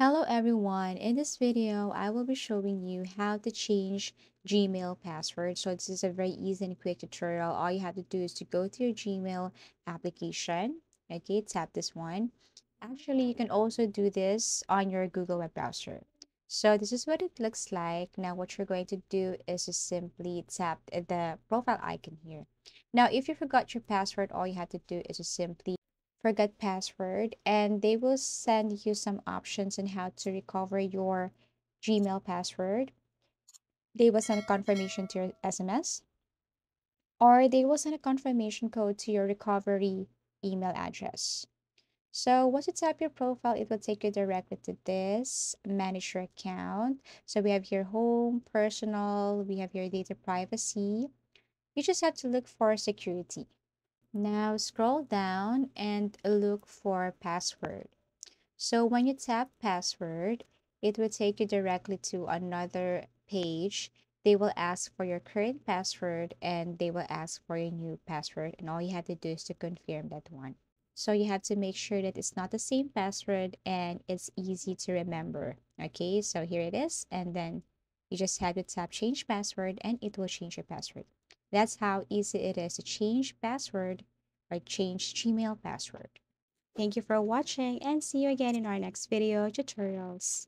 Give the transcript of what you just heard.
Hello everyone, in this video I will be showing you how to change Gmail password. So this is a very easy and quick tutorial. All you have to do is to go to your Gmail application. Okay, tap this one. Actually, you can also do this on your Google web browser. So this is what it looks like. Now what you're going to do is to simply tap the profile icon here. Now if you forgot your password, all you have to do is to simply forget password and they will send you some options on how to recover your Gmail password. They will send a confirmation to your SMS or they will send a confirmation code to your recovery email address. So once you tap your profile, it will take you directly to this manage your account. So we have here home, personal, we have here data privacy. You just have to look for security. Now scroll down and look for password. So when you tap password, it will take you directly to another page. They will ask for your current password and they will ask for your new password. And all you have to do is to confirm that one. So you have to make sure that it's not the same password and it's easy to remember. Okay, so here it is. And then you just have to tap change password and it will change your password. That's how easy it is to change password or change Gmail password. Thank you for watching and see you again in our next video tutorials.